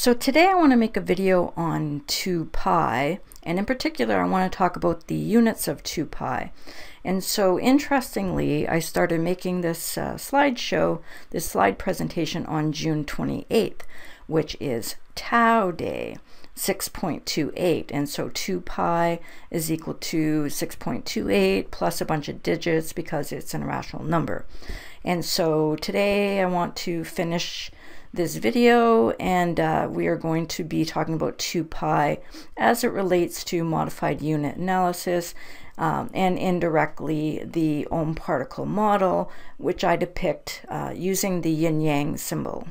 So today I want to make a video on 2 pi, and in particular I want to talk about the units of 2 pi. And so interestingly, I started making this uh, slideshow, this slide presentation on June 28th, which is Tau Day. 6.28 and so 2 pi is equal to 6.28 plus a bunch of digits because it's an irrational number and so today I want to finish this video and uh, we are going to be talking about 2 pi as it relates to modified unit analysis um, and indirectly the ohm particle model which I depict uh, using the yin-yang symbol.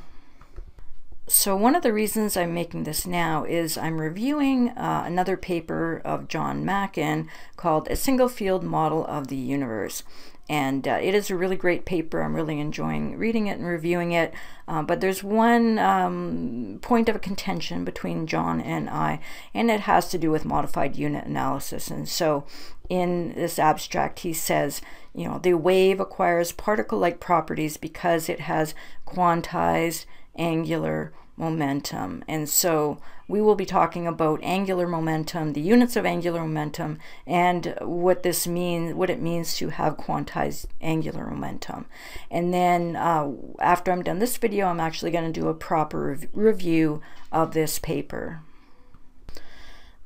So one of the reasons I'm making this now is I'm reviewing uh, another paper of John Macken called A Single Field Model of the Universe and uh, it is a really great paper. I'm really enjoying reading it and reviewing it. Uh, but there's one um, point of contention between John and I, and it has to do with modified unit analysis. And so in this abstract, he says, you know, the wave acquires particle-like properties because it has quantized angular momentum. And so we will be talking about angular momentum, the units of angular momentum, and what this means, what it means to have quantized angular momentum. And then uh, after I'm done this video, I'm actually going to do a proper rev review of this paper.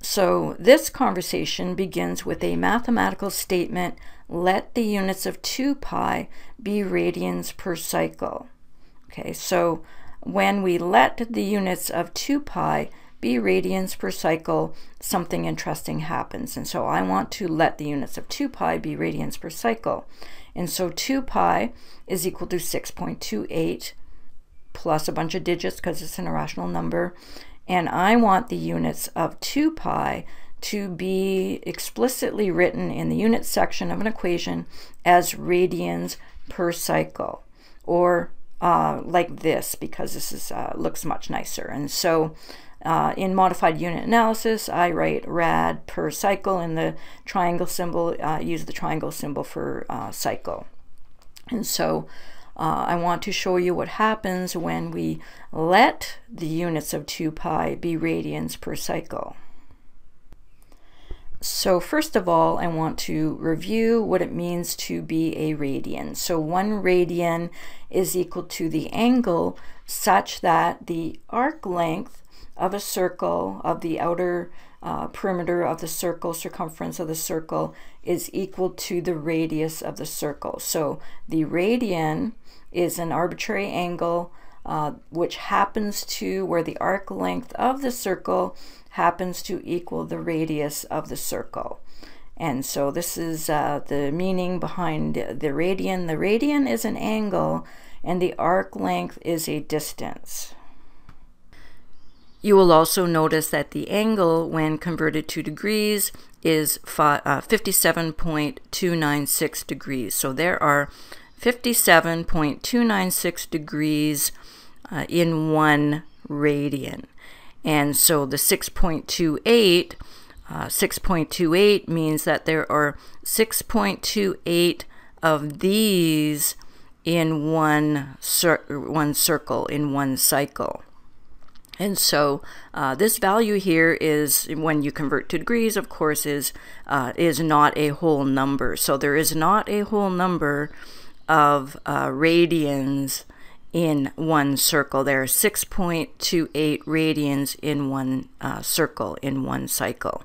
So this conversation begins with a mathematical statement, let the units of 2 pi be radians per cycle. Okay, so when we let the units of 2 pi be radians per cycle, something interesting happens. And so I want to let the units of 2 pi be radians per cycle. And so 2 pi is equal to 6.28 plus a bunch of digits because it's an irrational number. And I want the units of 2 pi to be explicitly written in the unit section of an equation as radians per cycle or uh, like this because this is uh, looks much nicer. And so uh, in modified unit analysis, I write rad per cycle in the triangle symbol, uh, use the triangle symbol for uh, cycle. And so uh, I want to show you what happens when we let the units of 2 pi be radians per cycle. So first of all, I want to review what it means to be a radian. So one radian is equal to the angle such that the arc length of a circle of the outer uh, perimeter of the circle, circumference of the circle, is equal to the radius of the circle. So the radian is an arbitrary angle uh, which happens to where the arc length of the circle happens to equal the radius of the circle. And so this is uh, the meaning behind the radian. The radian is an angle and the arc length is a distance. You will also notice that the angle when converted to degrees is uh, 57.296 degrees. So there are 57.296 degrees uh, in one radian. And so the 6.28, uh, 6.28 means that there are 6.28 of these in one, cir one circle, in one cycle. And so uh, this value here is, when you convert to degrees, of course, is, uh, is not a whole number. So there is not a whole number of uh, radians in one circle. There are 6.28 radians in one uh, circle, in one cycle.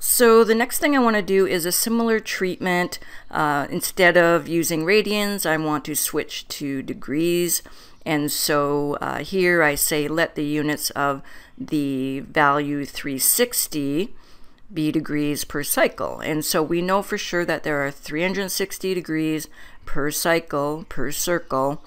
So the next thing I want to do is a similar treatment. Uh, instead of using radians, I want to switch to degrees. And so uh, here I say let the units of the value 360 be degrees per cycle. And so we know for sure that there are 360 degrees per cycle, per circle.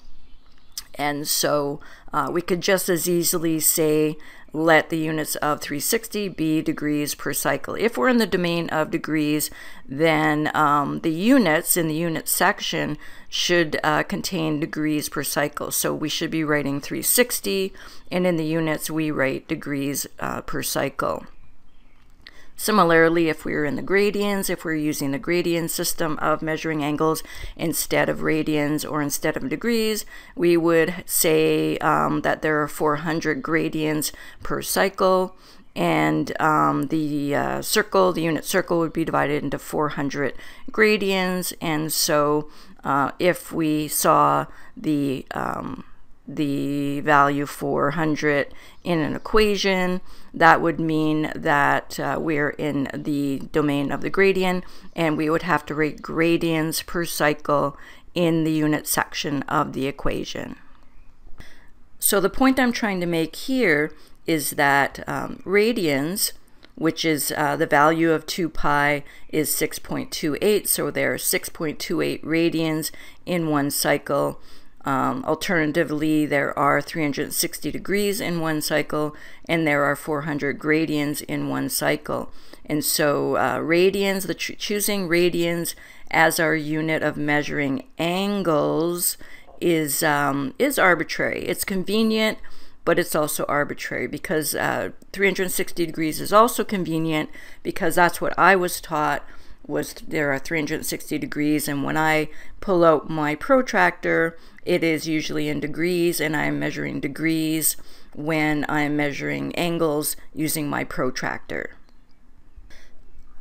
And so uh, we could just as easily say let the units of 360 be degrees per cycle. If we're in the domain of degrees, then um, the units in the unit section should uh, contain degrees per cycle. So we should be writing 360, and in the units we write degrees uh, per cycle. Similarly, if we are in the gradients, if we're using the gradient system of measuring angles instead of radians or instead of degrees, we would say um, that there are 400 gradients per cycle and um, the uh, circle, the unit circle would be divided into 400 gradients. and so uh, if we saw the um, the value 400 in an equation, that would mean that uh, we're in the domain of the gradient and we would have to rate gradients per cycle in the unit section of the equation. So the point I'm trying to make here is that um, radians, which is uh, the value of 2 pi is 6.28, so there are 6.28 radians in one cycle. Um, alternatively, there are 360 degrees in one cycle, and there are 400 gradians in one cycle. And so uh, radians, the choosing radians as our unit of measuring angles is, um, is arbitrary. It's convenient, but it's also arbitrary because uh, 360 degrees is also convenient because that's what I was taught was there are 360 degrees and when I pull out my protractor it is usually in degrees and I'm measuring degrees when I'm measuring angles using my protractor.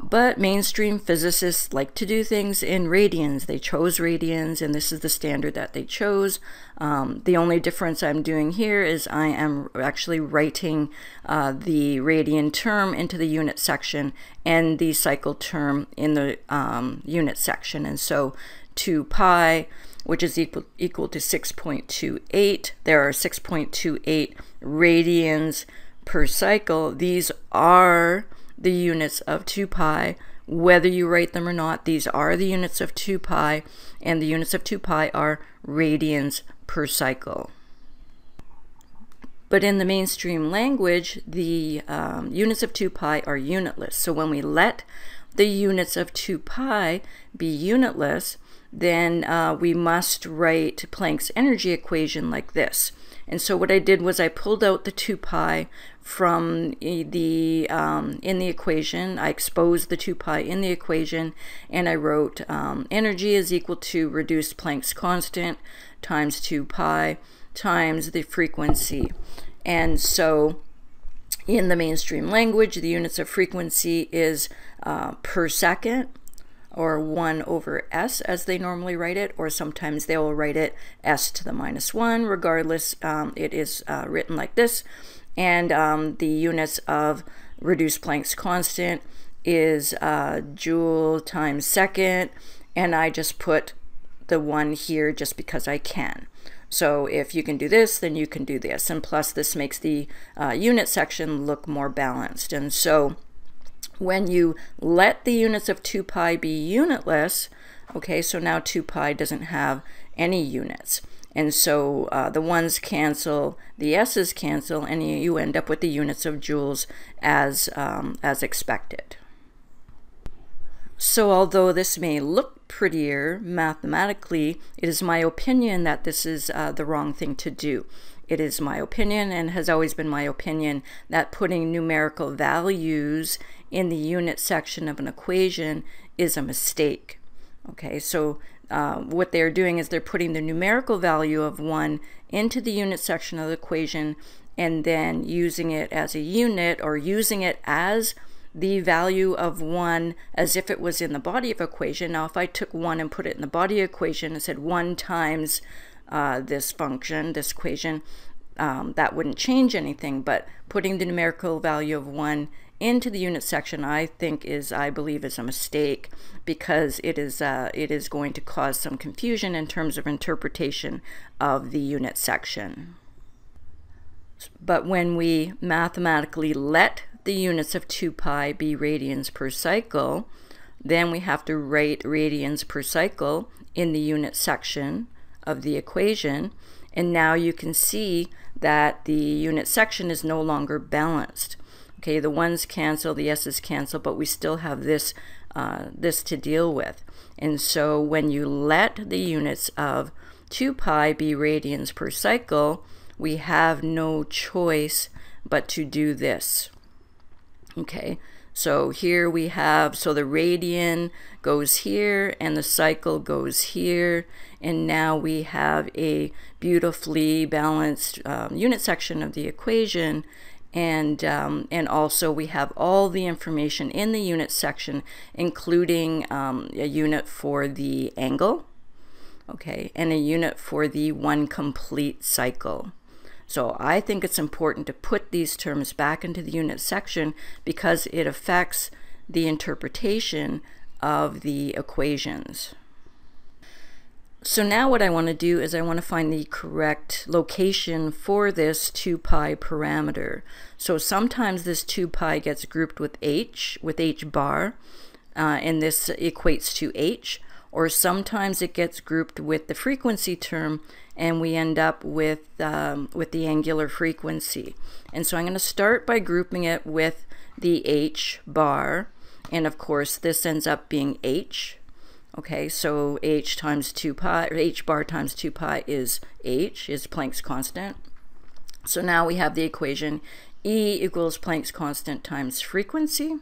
But mainstream physicists like to do things in radians. They chose radians, and this is the standard that they chose. Um, the only difference I'm doing here is I am actually writing uh, the radian term into the unit section and the cycle term in the um, unit section. And so 2 pi, which is equal, equal to 6.28. There are 6.28 radians per cycle. These are the units of 2 pi, whether you write them or not. These are the units of 2 pi, and the units of 2 pi are radians per cycle. But in the mainstream language, the um, units of 2 pi are unitless. So when we let the units of 2 pi be unitless, then uh, we must write Planck's energy equation like this. And so what I did was I pulled out the 2 pi from the um, in the equation. I exposed the 2 pi in the equation and I wrote um, energy is equal to reduced Planck's constant times 2 pi times the frequency. And so in the mainstream language, the units of frequency is uh, per second or 1 over s as they normally write it, or sometimes they will write it s to the minus 1. Regardless, um, it is uh, written like this. And um, the units of reduced Planck's constant is uh, joule times second, and I just put the 1 here just because I can. So if you can do this, then you can do this. And plus, this makes the uh, unit section look more balanced. And so when you let the units of 2 pi be unitless, okay, so now 2 pi doesn't have any units. And so uh, the ones cancel, the s's cancel, and you end up with the units of joules as, um, as expected. So although this may look prettier mathematically, it is my opinion that this is uh, the wrong thing to do. It is my opinion and has always been my opinion that putting numerical values in the unit section of an equation is a mistake. Okay, so uh, what they're doing is they're putting the numerical value of 1 into the unit section of the equation and then using it as a unit or using it as the value of 1 as if it was in the body of equation. Now if I took 1 and put it in the body equation and said 1 times uh, this function, this equation, um, that wouldn't change anything, but putting the numerical value of 1 into the unit section I think is I believe is a mistake because it is uh, it is going to cause some confusion in terms of interpretation of the unit section. But when we mathematically let the units of 2 pi be radians per cycle, then we have to write radians per cycle in the unit section of the equation. And now you can see that the unit section is no longer balanced. Okay, the ones cancel, the s's cancel, but we still have this, uh, this to deal with. And so when you let the units of 2 pi be radians per cycle, we have no choice but to do this. Okay, So here we have, so the radian goes here and the cycle goes here. And now we have a beautifully balanced um, unit section of the equation. And, um, and also we have all the information in the unit section, including um, a unit for the angle, okay, and a unit for the one complete cycle. So I think it's important to put these terms back into the unit section because it affects the interpretation of the equations. So now what I want to do is I want to find the correct location for this 2 pi parameter. So sometimes this 2 pi gets grouped with h, with h bar, uh, and this equates to h, or sometimes it gets grouped with the frequency term and we end up with, um, with the angular frequency. And so I'm going to start by grouping it with the h bar, and of course this ends up being h. Okay, so h times 2 pi, or h bar times 2 pi is h, is Planck's constant. So now we have the equation E equals Planck's constant times frequency.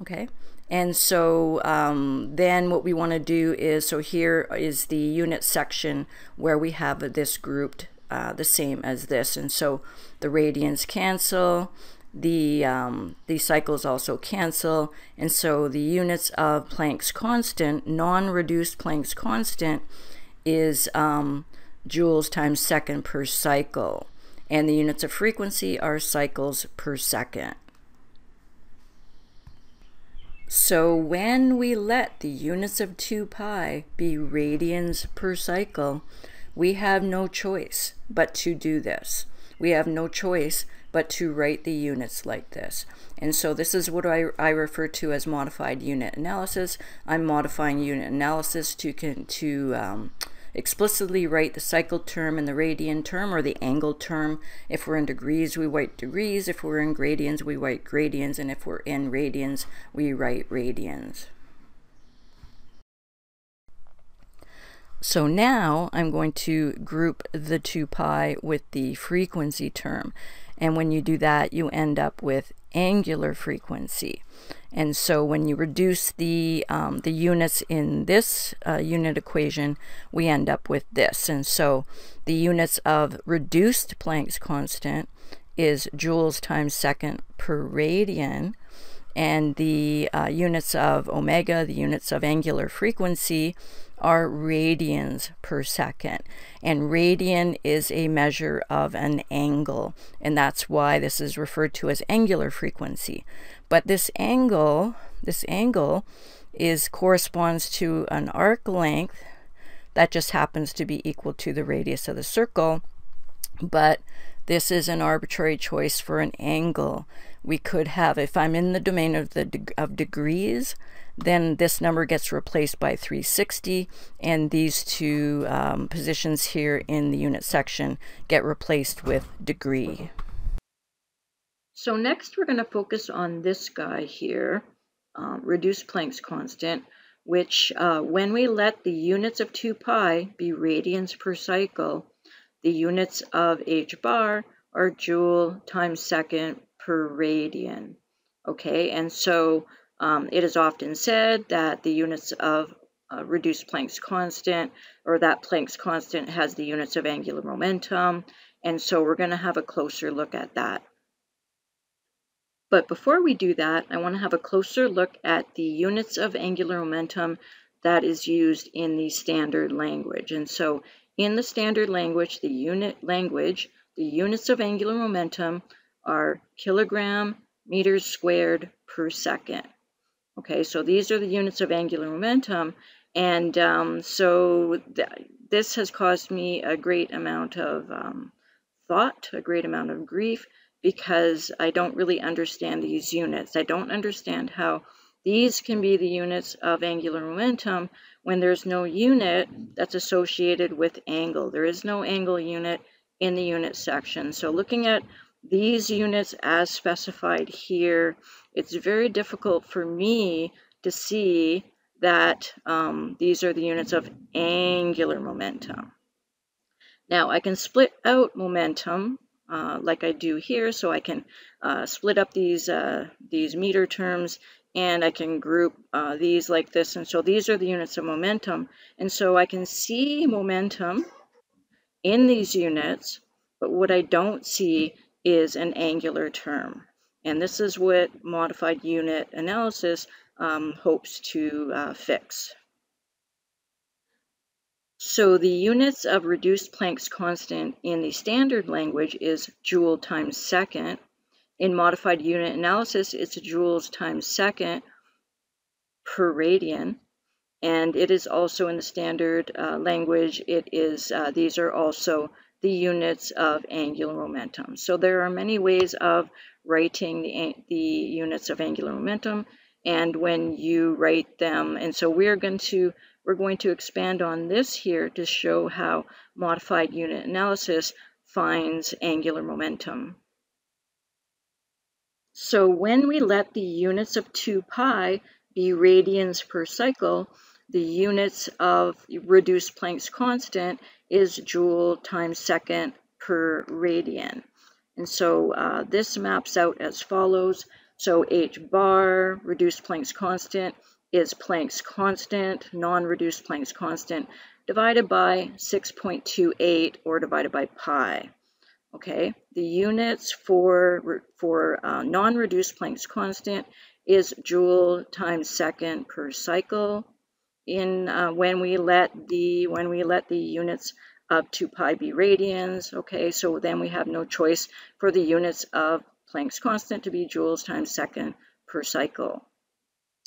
Okay, and so um, then what we want to do is, so here is the unit section where we have this grouped uh, the same as this. And so the radians cancel, the, um, the cycles also cancel. And so the units of Planck's constant, non-reduced Planck's constant, is um, joules times second per cycle. And the units of frequency are cycles per second. So when we let the units of 2 pi be radians per cycle, we have no choice but to do this. We have no choice but to write the units like this. And so this is what I, I refer to as modified unit analysis. I'm modifying unit analysis to, can to um, explicitly write the cycle term and the radian term or the angle term. If we're in degrees, we write degrees. If we're in gradients, we write gradients. And if we're in radians, we write radians. So now I'm going to group the 2 pi with the frequency term. And when you do that, you end up with angular frequency. And so when you reduce the, um, the units in this uh, unit equation, we end up with this. And so the units of reduced Planck's constant is joules times second per radian. And the uh, units of omega, the units of angular frequency, are radians per second. And radian is a measure of an angle, and that's why this is referred to as angular frequency. But this angle, this angle is corresponds to an arc length that just happens to be equal to the radius of the circle. But this is an arbitrary choice for an angle. We could have, if I'm in the domain of the of degrees, then this number gets replaced by 360 and these two um, positions here in the unit section get replaced with degree. So next we're going to focus on this guy here, um, reduced Planck's constant, which uh, when we let the units of 2 pi be radians per cycle, the units of h bar are joule times second per radian. Okay, and so um, it is often said that the units of uh, reduced Planck's constant, or that Planck's constant has the units of angular momentum, and so we're going to have a closer look at that. But before we do that, I want to have a closer look at the units of angular momentum that is used in the standard language. And so in the standard language, the unit language, the units of angular momentum are kilogram meters squared per second. Okay, so these are the units of angular momentum. And um, so th this has caused me a great amount of um, thought, a great amount of grief, because I don't really understand these units. I don't understand how these can be the units of angular momentum when there's no unit that's associated with angle. There is no angle unit in the unit section. So looking at these units as specified here, it's very difficult for me to see that um, these are the units of angular momentum. Now I can split out momentum uh, like I do here. So I can uh, split up these, uh, these meter terms and I can group uh, these like this. And so these are the units of momentum. And so I can see momentum in these units, but what I don't see is an angular term. And this is what modified unit analysis um, hopes to uh, fix. So the units of reduced Planck's constant in the standard language is joule times second. In modified unit analysis, it's joules times second per radian. And it is also in the standard uh, language, it is, uh, these are also the units of angular momentum. So there are many ways of writing the, the units of angular momentum and when you write them. And so we're going to we're going to expand on this here to show how modified unit analysis finds angular momentum. So when we let the units of 2 pi be radians per cycle, the units of reduced Planck's constant is joule times second per radian. And so uh, this maps out as follows. So h bar, reduced Planck's constant, is Planck's constant, non-reduced Planck's constant, divided by 6.28 or divided by pi. Okay, the units for, for uh, non-reduced Planck's constant is joule times second per cycle. In uh, when we let the when we let the units of 2 pi be radians, okay, so then we have no choice for the units of Planck's constant to be joules times second per cycle.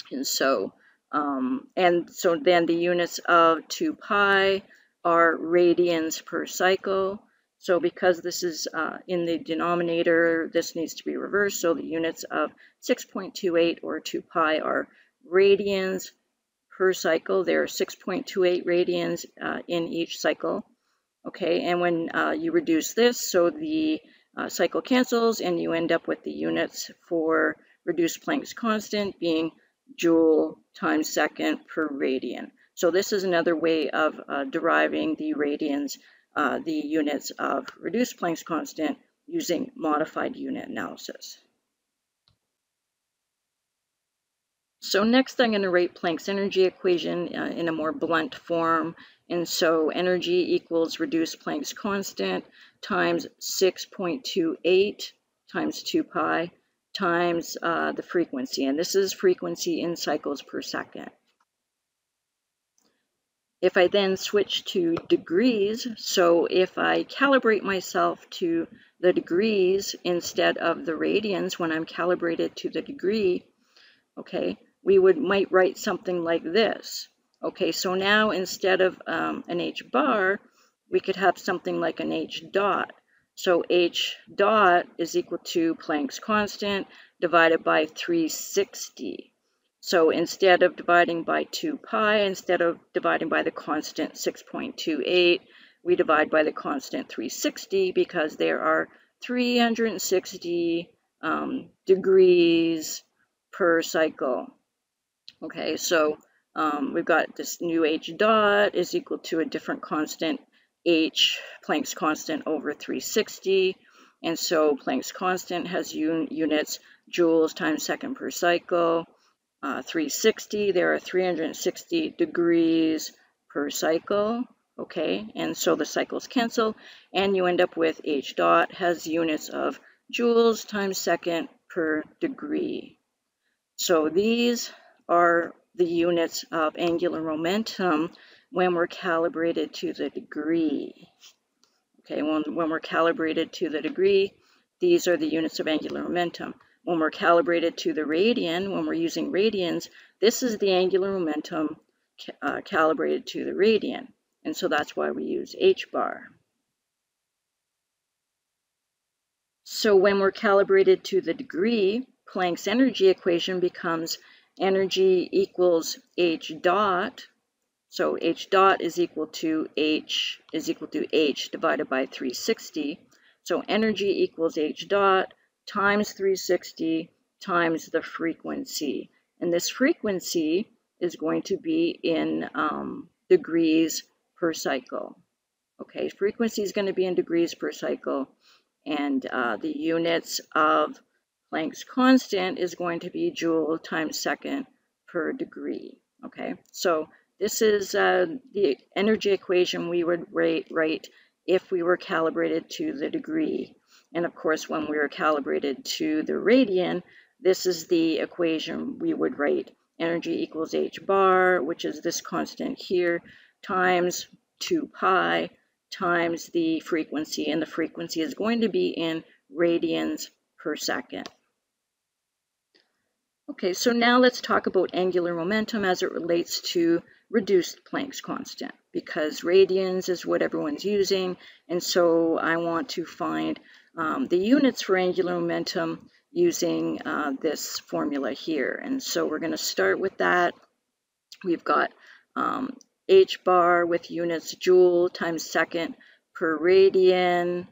And so, um, and so then the units of 2 pi are radians per cycle. So because this is uh, in the denominator, this needs to be reversed. So the units of 6.28 or 2 pi are radians per cycle. There are 6.28 radians uh, in each cycle. Okay, and when uh, you reduce this, so the uh, cycle cancels and you end up with the units for reduced Planck's constant being joule times second per radian. So this is another way of uh, deriving the radians, uh, the units of reduced Planck's constant using modified unit analysis. So next I'm going to write Planck's energy equation uh, in a more blunt form. And so energy equals reduced Planck's constant times 6.28 times 2 pi times uh, the frequency. And this is frequency in cycles per second. If I then switch to degrees, so if I calibrate myself to the degrees instead of the radians when I'm calibrated to the degree, okay, we would might write something like this. Okay, so now instead of um, an h bar, we could have something like an h dot. So h dot is equal to Planck's constant divided by 360. So instead of dividing by 2 pi, instead of dividing by the constant 6.28, we divide by the constant 360 because there are 360 um, degrees per cycle. Okay, so um, we've got this new h dot is equal to a different constant h, Planck's constant over 360. And so Planck's constant has un units joules times second per cycle. Uh, 360, there are 360 degrees per cycle. Okay, and so the cycles cancel, and you end up with h dot has units of joules times second per degree. So these are the units of angular momentum when we're calibrated to the degree. Okay, when, when we're calibrated to the degree, these are the units of angular momentum. When we're calibrated to the radian, when we're using radians, this is the angular momentum uh, calibrated to the radian. And so that's why we use h bar. So when we're calibrated to the degree, Planck's energy equation becomes energy equals h dot. So h dot is equal to h is equal to h divided by 360. So energy equals h dot times 360 times the frequency. And this frequency is going to be in um, degrees per cycle. Okay, frequency is going to be in degrees per cycle. And uh, the units of Planck's constant is going to be joule times second per degree. Okay, so this is uh, the energy equation we would write, write if we were calibrated to the degree. And of course, when we were calibrated to the radian, this is the equation we would write. Energy equals h bar, which is this constant here, times 2 pi times the frequency. And the frequency is going to be in radians per second. Okay, so now let's talk about angular momentum as it relates to reduced Planck's constant because radians is what everyone's using and so I want to find um, the units for angular momentum using uh, this formula here and so we're going to start with that. We've got um, h bar with units joule times second per radian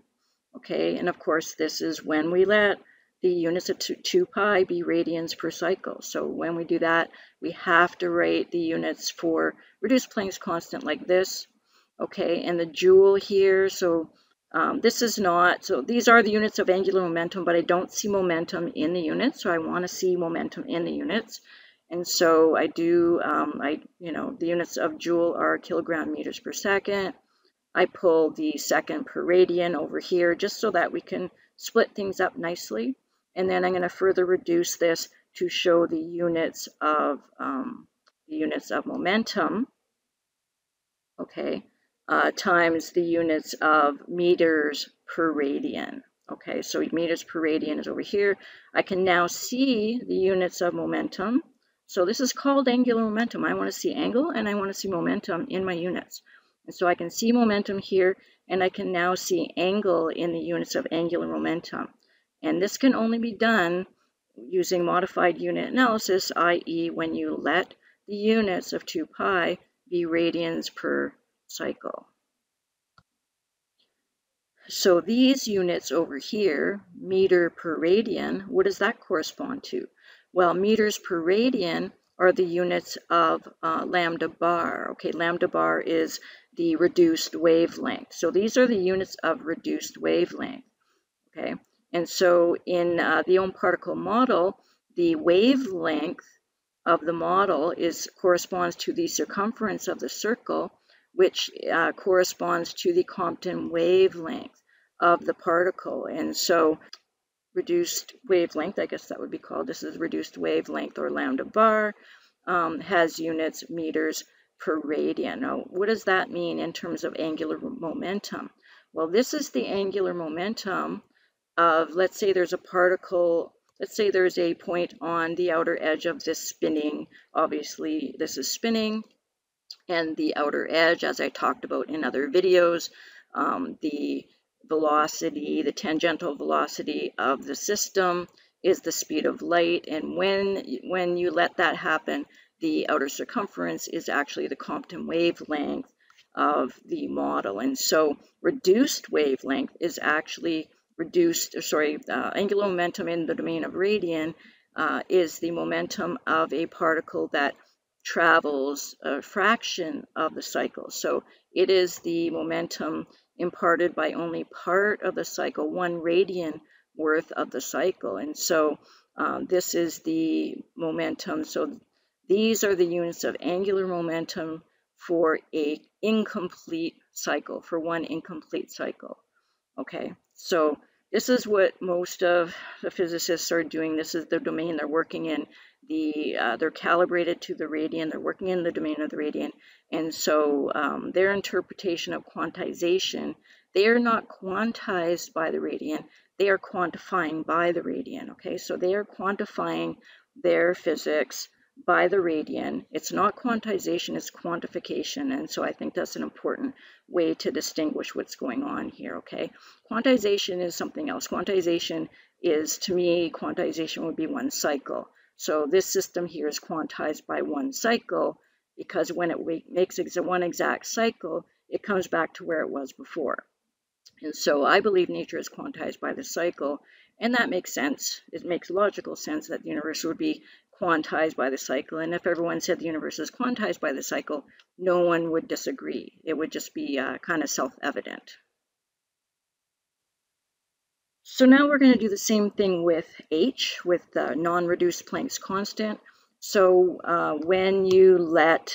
okay and of course this is when we let the units of 2, 2 pi be radians per cycle. So when we do that, we have to write the units for reduced Planck's constant like this. Okay, and the joule here, so um, this is not, so these are the units of angular momentum, but I don't see momentum in the units, so I want to see momentum in the units. And so I do, um, I, you know, the units of joule are kilogram meters per second. I pull the second per radian over here just so that we can split things up nicely. And then I'm going to further reduce this to show the units of um, the units of momentum, okay, uh, times the units of meters per radian. Okay, so meters per radian is over here. I can now see the units of momentum. So this is called angular momentum. I want to see angle and I want to see momentum in my units. And so I can see momentum here and I can now see angle in the units of angular momentum. And this can only be done using modified unit analysis, i.e. when you let the units of 2 pi be radians per cycle. So these units over here, meter per radian, what does that correspond to? Well, meters per radian are the units of uh, lambda bar. Okay, lambda bar is the reduced wavelength. So these are the units of reduced wavelength. Okay, and so in uh, the Ohm particle model, the wavelength of the model is corresponds to the circumference of the circle, which uh, corresponds to the Compton wavelength of the particle. And so reduced wavelength, I guess that would be called, this is reduced wavelength or lambda bar, um, has units meters per radian. Now, what does that mean in terms of angular momentum? Well, this is the angular momentum of, let's say there's a particle, let's say there's a point on the outer edge of this spinning, obviously this is spinning, and the outer edge, as I talked about in other videos, um, the velocity, the tangential velocity of the system is the speed of light, and when, when you let that happen, the outer circumference is actually the Compton wavelength of the model. And so reduced wavelength is actually reduced, or sorry, uh, angular momentum in the domain of radian uh, is the momentum of a particle that travels a fraction of the cycle. So it is the momentum imparted by only part of the cycle, one radian worth of the cycle. And so um, this is the momentum. So these are the units of angular momentum for a incomplete cycle, for one incomplete cycle. Okay, so this is what most of the physicists are doing. This is the domain they're working in. The uh, they're calibrated to the radian. They're working in the domain of the radian, and so um, their interpretation of quantization, they are not quantized by the radian. They are quantifying by the radian. Okay, so they are quantifying their physics by the radian. It's not quantization, it's quantification. And so I think that's an important way to distinguish what's going on here, okay? Quantization is something else. Quantization is, to me, quantization would be one cycle. So this system here is quantized by one cycle because when it makes one exact cycle, it comes back to where it was before. And so I believe nature is quantized by the cycle, and that makes sense. It makes logical sense that the universe would be quantized by the cycle. And if everyone said the universe is quantized by the cycle, no one would disagree. It would just be uh, kind of self-evident. So now we're going to do the same thing with h, with the non-reduced Planck's constant. So uh, when you let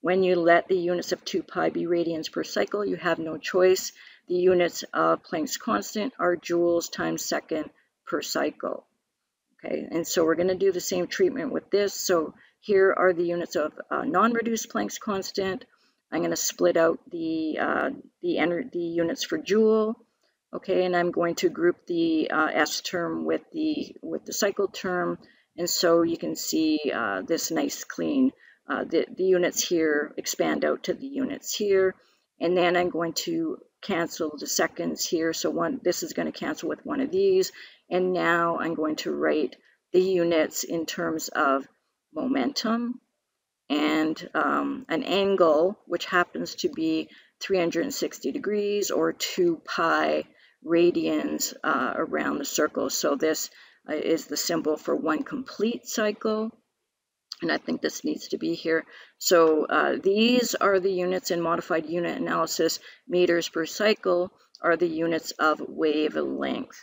when you let the units of 2 pi be radians per cycle, you have no choice. The units of Planck's constant are joules times second per cycle. Okay, and so we're going to do the same treatment with this. So here are the units of uh, non-reduced Planck's constant. I'm going to split out the uh, the, the units for joule. Okay, and I'm going to group the uh, S term with the with the cycle term, and so you can see uh, this nice clean. Uh, the, the units here expand out to the units here, and then I'm going to cancel the seconds here. So one, this is going to cancel with one of these, and now I'm going to write the units in terms of momentum and um, an angle, which happens to be 360 degrees or 2 pi radians uh, around the circle. So this uh, is the symbol for one complete cycle. And I think this needs to be here. So uh, these are the units in modified unit analysis. Meters per cycle are the units of wavelength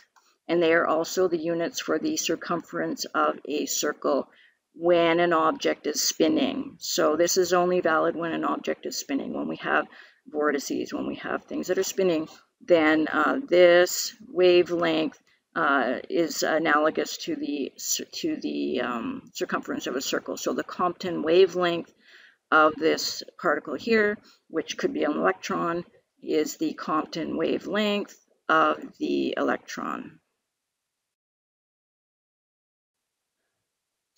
and they are also the units for the circumference of a circle when an object is spinning. So this is only valid when an object is spinning. When we have vortices, when we have things that are spinning, then uh, this wavelength uh, is analogous to the to the um, circumference of a circle. So the Compton wavelength of this particle here, which could be an electron, is the Compton wavelength of the electron.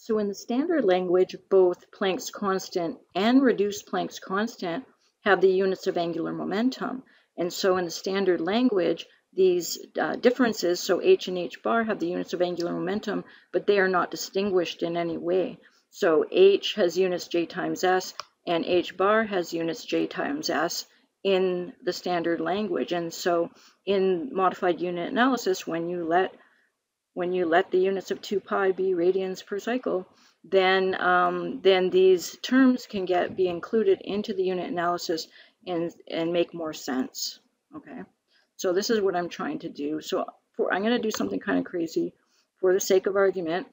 So in the standard language, both Planck's constant and reduced Planck's constant have the units of angular momentum. And so in the standard language, these uh, differences, so h and h bar have the units of angular momentum, but they are not distinguished in any way. So h has units j times s, and h bar has units j times s in the standard language. And so in modified unit analysis, when you let when you let the units of 2 pi be radians per cycle, then, um, then these terms can get be included into the unit analysis and, and make more sense. Okay, so this is what I'm trying to do. So for, I'm going to do something kind of crazy for the sake of argument.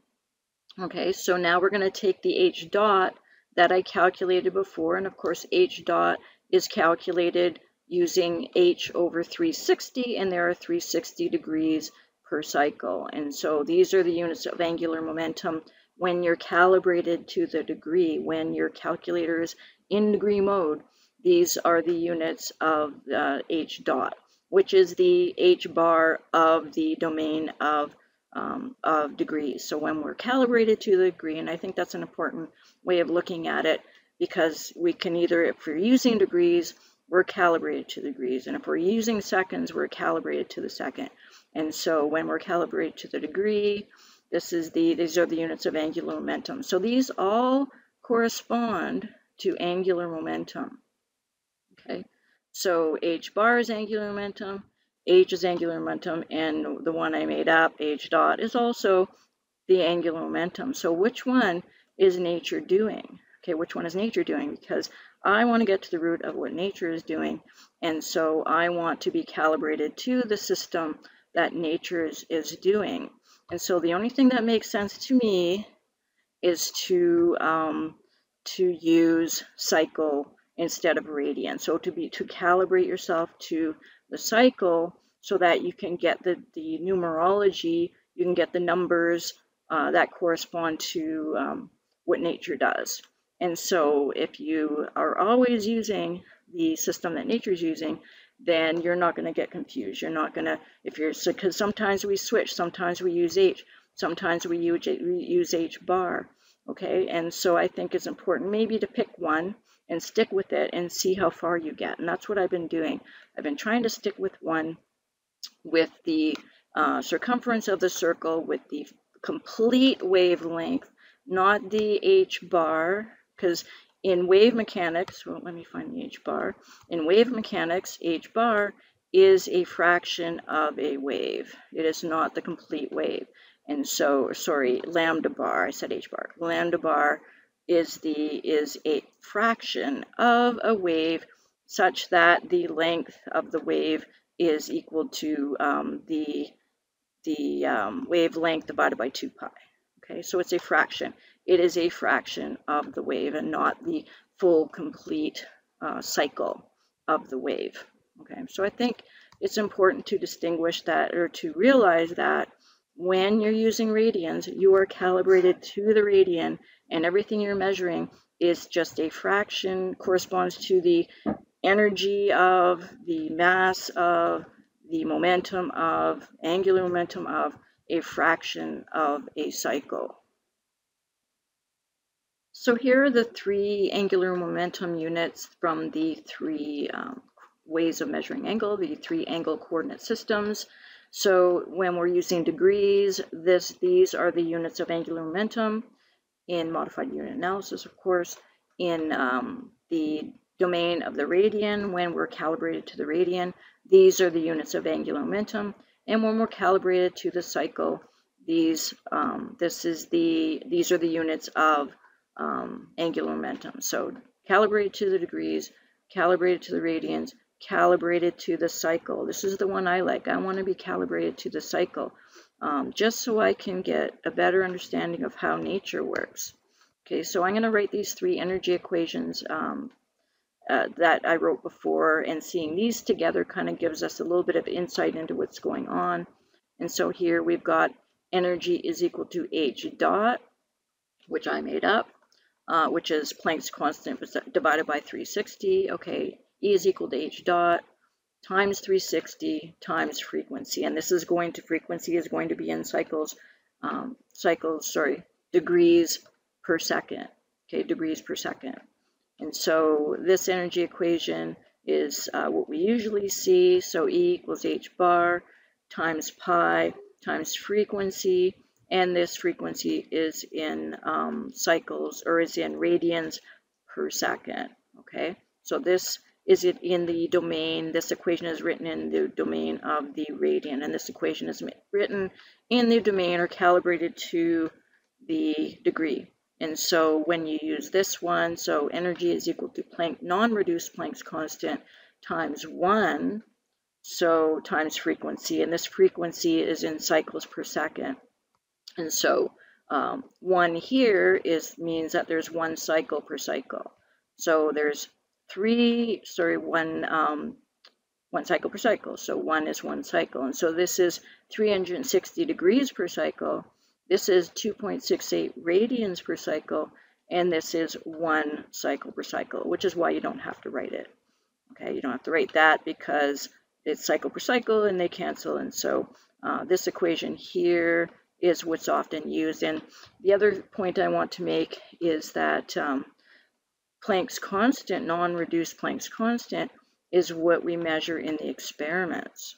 Okay, so now we're going to take the h dot that I calculated before, and of course h dot is calculated using h over 360, and there are 360 degrees per cycle. And so these are the units of angular momentum when you're calibrated to the degree, when your calculator is in degree mode, these are the units of h dot, which is the h bar of the domain of, um, of degrees. So when we're calibrated to the degree, and I think that's an important way of looking at it, because we can either, if we're using degrees, we're calibrated to degrees, and if we're using seconds, we're calibrated to the second. And so when we're calibrated to the degree, this is the, these are the units of angular momentum. So these all correspond to angular momentum. Okay, so h bar is angular momentum, h is angular momentum, and the one I made up, h dot, is also the angular momentum. So which one is nature doing? Okay, which one is nature doing? Because I want to get to the root of what nature is doing, and so I want to be calibrated to the system that nature is, is doing. And so the only thing that makes sense to me is to um, to use cycle instead of radian. So to be to calibrate yourself to the cycle so that you can get the, the numerology, you can get the numbers uh, that correspond to um, what nature does. And so if you are always using the system that nature is using, then you're not going to get confused. You're not going to, if you're, because sometimes we switch, sometimes we use H, sometimes we use, we use H bar, okay? And so I think it's important maybe to pick one and stick with it and see how far you get. And that's what I've been doing. I've been trying to stick with one with the uh, circumference of the circle with the complete wavelength, not the H bar, because in wave mechanics, well, let me find the h bar. In wave mechanics, h bar is a fraction of a wave. It is not the complete wave. And so, sorry, lambda bar, I said h bar. Lambda bar is the is a fraction of a wave such that the length of the wave is equal to um, the the um, wavelength divided by 2 pi. Okay, so it's a fraction. It is a fraction of the wave and not the full complete uh, cycle of the wave. Okay, so I think it's important to distinguish that or to realize that when you're using radians, you are calibrated to the radian and everything you're measuring is just a fraction, corresponds to the energy of, the mass of, the momentum of, angular momentum of a fraction of a cycle. So here are the three angular momentum units from the three um, ways of measuring angle, the three angle coordinate systems. So when we're using degrees, this these are the units of angular momentum in modified unit analysis, of course. In um, the domain of the radian, when we're calibrated to the radian, these are the units of angular momentum. And when we're calibrated to the cycle, these um, this is the these are the units of um, angular momentum. So calibrated to the degrees, calibrated to the radians, calibrated to the cycle. This is the one I like. I want to be calibrated to the cycle um, just so I can get a better understanding of how nature works. Okay, so I'm going to write these three energy equations um, uh, that I wrote before, and seeing these together kind of gives us a little bit of insight into what's going on. And so here we've got energy is equal to h dot, which I made up, uh, which is Planck's constant divided by 360. Okay, E is equal to h dot times 360 times frequency. And this is going to, frequency is going to be in cycles, um, cycles, sorry, degrees per second, okay, degrees per second. And so this energy equation is uh, what we usually see. So E equals h bar times pi times frequency. And this frequency is in um, cycles or is in radians per second. Okay, so this is it in the domain, this equation is written in the domain of the radian, and this equation is written in the domain or calibrated to the degree. And so when you use this one, so energy is equal to Planck, non-reduced Planck's constant times 1, so times frequency, and this frequency is in cycles per second. And so um, 1 here is means that there's one cycle per cycle. So there's three, sorry, one, um, one cycle per cycle. So one is one cycle. And so this is 360 degrees per cycle. This is 2.68 radians per cycle. And this is one cycle per cycle, which is why you don't have to write it. Okay, you don't have to write that because it's cycle per cycle and they cancel. And so uh, this equation here is what's often used. And the other point I want to make is that um, Planck's constant, non-reduced Planck's constant, is what we measure in the experiments.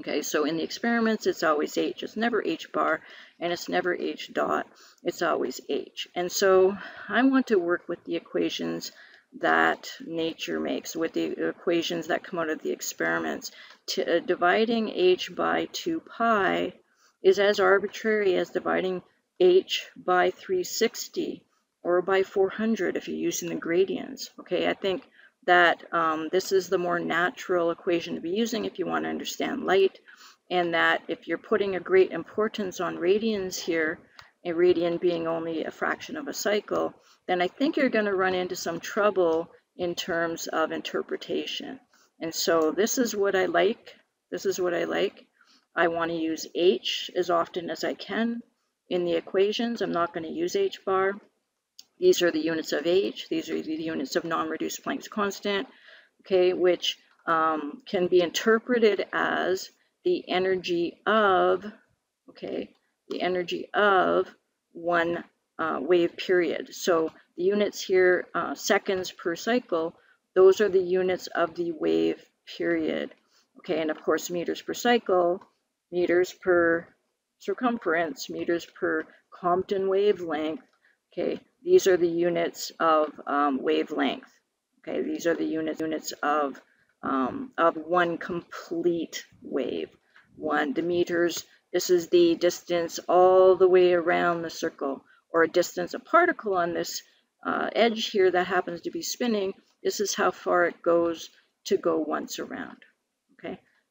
Okay, so in the experiments, it's always H. It's never H bar, and it's never H dot. It's always H. And so I want to work with the equations that nature makes, with the equations that come out of the experiments. To, uh, dividing H by 2 pi is as arbitrary as dividing H by 360 or by 400 if you're using the gradians. Okay, I think that um, this is the more natural equation to be using if you want to understand light, and that if you're putting a great importance on radians here, a radian being only a fraction of a cycle, then I think you're going to run into some trouble in terms of interpretation. And so this is what I like. This is what I like. I want to use h as often as I can in the equations. I'm not going to use h bar. These are the units of H. These are the units of non-reduced Planck's constant, okay, which um, can be interpreted as the energy of, okay, the energy of one uh, wave period. So the units here, uh, seconds per cycle, those are the units of the wave period. Okay, and of course meters per cycle, meters per circumference, meters per Compton wavelength, okay, these are the units of um, wavelength. Okay, these are the units units of um, of one complete wave. One the meters. This is the distance all the way around the circle, or a distance a particle on this uh, edge here that happens to be spinning. This is how far it goes to go once around.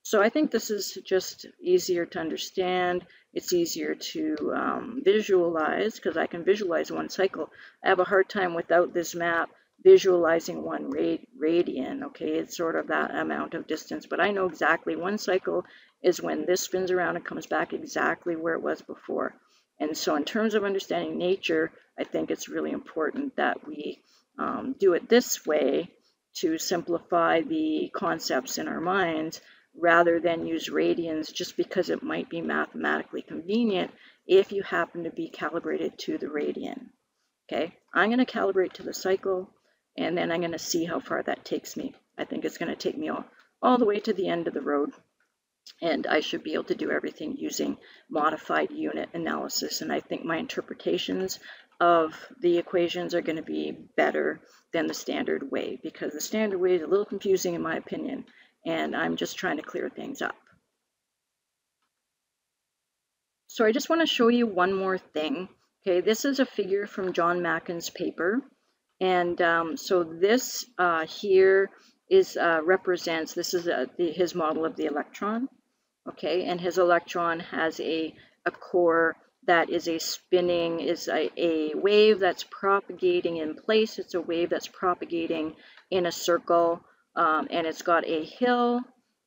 So I think this is just easier to understand. It's easier to um, visualize because I can visualize one cycle. I have a hard time without this map visualizing one rad radian. Okay, it's sort of that amount of distance, but I know exactly one cycle is when this spins around and comes back exactly where it was before. And so in terms of understanding nature, I think it's really important that we um, do it this way to simplify the concepts in our minds rather than use radians just because it might be mathematically convenient if you happen to be calibrated to the radian. Okay, I'm going to calibrate to the cycle and then I'm going to see how far that takes me. I think it's going to take me all, all the way to the end of the road and I should be able to do everything using modified unit analysis. And I think my interpretations of the equations are going to be better than the standard way because the standard way is a little confusing in my opinion and I'm just trying to clear things up. So I just want to show you one more thing. Okay, this is a figure from John Macken's paper. And um, so this uh, here is uh, represents, this is a, uh, the, his model of the electron. Okay, and his electron has a, a core that is a spinning, is a, a wave that's propagating in place. It's a wave that's propagating in a circle um, and it's got a hill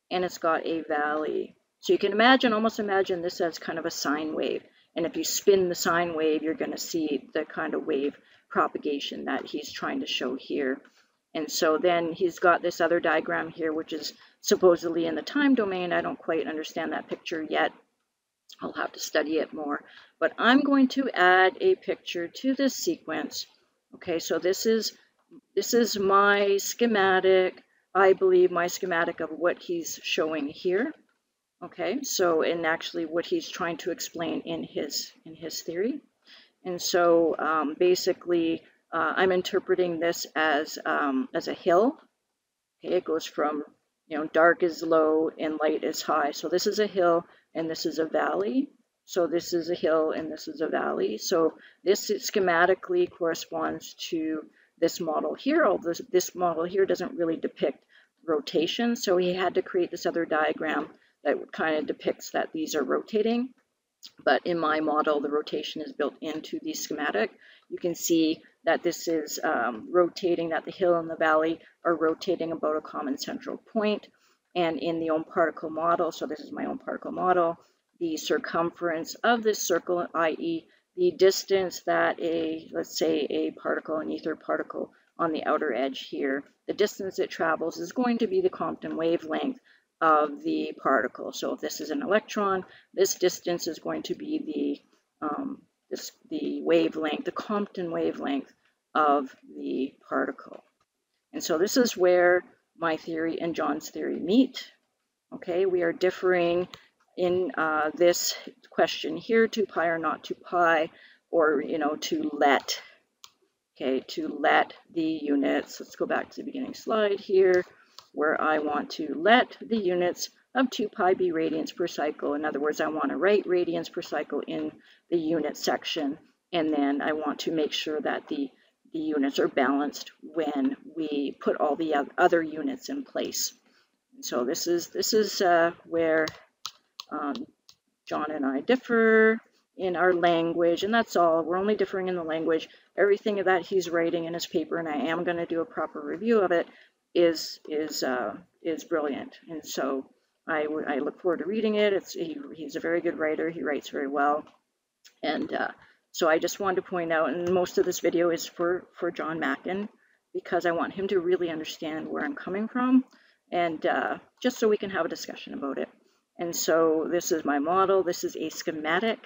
and it's got a valley. So you can imagine, almost imagine this as kind of a sine wave. And if you spin the sine wave, you're going to see the kind of wave propagation that he's trying to show here. And so then he's got this other diagram here, which is supposedly in the time domain. I don't quite understand that picture yet. I'll have to study it more. But I'm going to add a picture to this sequence. Okay, so this is this is my schematic I believe, my schematic of what he's showing here. Okay, so and actually what he's trying to explain in his in his theory. And so um, basically, uh, I'm interpreting this as um, as a hill. Okay, it goes from you know dark is low and light is high. So this is a hill and this is a valley. So this is a hill and this is a valley. So this schematically corresponds to this model here, although this model here doesn't really depict rotation. So he had to create this other diagram that kind of depicts that these are rotating. But in my model, the rotation is built into the schematic. You can see that this is um, rotating, that the hill and the valley are rotating about a common central point. And in the own particle model, so this is my own particle model, the circumference of this circle, i.e the distance that a, let's say a particle, an ether particle on the outer edge here, the distance it travels is going to be the Compton wavelength of the particle. So if this is an electron, this distance is going to be the, um, this, the wavelength, the Compton wavelength of the particle. And so this is where my theory and John's theory meet. Okay, we are differing in uh, this question here, 2 pi or not 2 pi, or, you know, to let, okay, to let the units, let's go back to the beginning slide here, where I want to let the units of 2 pi be radians per cycle. In other words, I want to write radians per cycle in the unit section, and then I want to make sure that the, the units are balanced when we put all the other units in place. So this is this is uh, where um, John and I differ in our language, and that's all. We're only differing in the language. Everything that he's writing in his paper, and I am going to do a proper review of it, is is uh, is brilliant. And so I, I look forward to reading it. It's he, he's a very good writer. He writes very well, and uh, so I just wanted to point out. And most of this video is for for John Macken because I want him to really understand where I'm coming from, and uh, just so we can have a discussion about it. And so this is my model. This is a schematic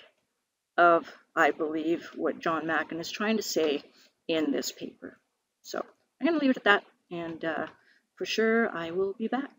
of, I believe, what John Macken is trying to say in this paper. So I'm going to leave it at that. And uh, for sure, I will be back.